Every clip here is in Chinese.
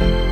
Bye.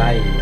Like.